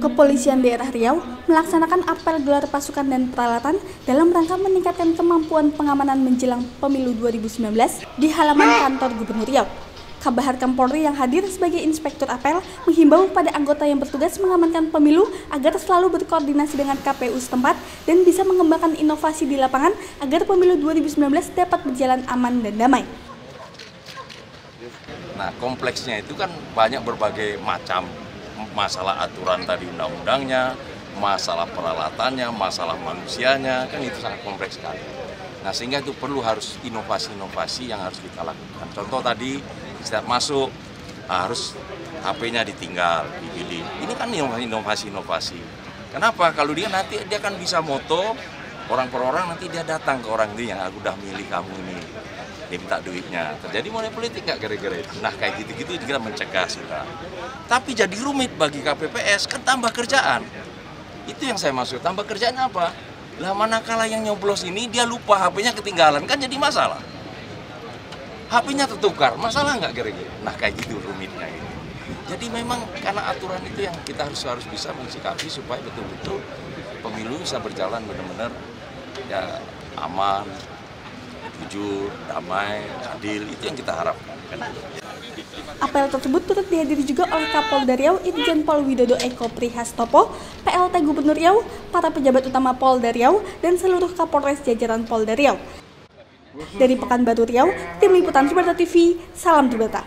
Kepolisian Daerah Riau melaksanakan apel gelar pasukan dan peralatan dalam rangka meningkatkan kemampuan pengamanan menjelang pemilu 2019 di halaman kantor Gubernur Riau. Kabahar Kampolri yang hadir sebagai inspektur apel menghimbau pada anggota yang bertugas mengamankan pemilu agar selalu berkoordinasi dengan KPU setempat dan bisa mengembangkan inovasi di lapangan agar pemilu 2019 dapat berjalan aman dan damai. Nah, kompleksnya itu kan banyak berbagai macam masalah aturan tadi undang-undangnya, masalah peralatannya, masalah manusianya, kan itu sangat kompleks sekali. Nah sehingga itu perlu harus inovasi-inovasi yang harus kita lakukan. Contoh tadi setiap masuk harus HP-nya ditinggal, dipilih. Ini kan inovasi-inovasi. Kenapa? Kalau dia nanti dia kan bisa moto orang per orang nanti dia datang ke orang dia yang aku udah milih kamu ini. Dia minta duitnya. Terjadi money politik nggak gara-gara itu? Nah kayak gitu-gitu juga mencegah sudah. Tapi jadi rumit bagi KPPS kan tambah kerjaan. Itu yang saya maksud. Tambah kerjaan apa? Lah manakala yang nyoblos ini dia lupa HP-nya ketinggalan kan jadi masalah. HP-nya tertukar masalah nggak kira-kira? Nah kayak gitu rumitnya ini. Jadi memang karena aturan itu yang kita harus harus bisa mensikapi supaya betul-betul pemilu bisa berjalan benar-benar ya aman, jujur, damai, adil, itu yang kita harapkan. Apel tersebut turut dihadiri juga oleh Kapolda Riau Irjen Pol Widodo Eko Prihastopo, PLT Gubernur Riau, para pejabat utama Polda Riau, dan seluruh Kapolres jajaran Polda Riau. Dari Pekanbaru Riau, Tim Liputan Subarta TV, salam Tribata.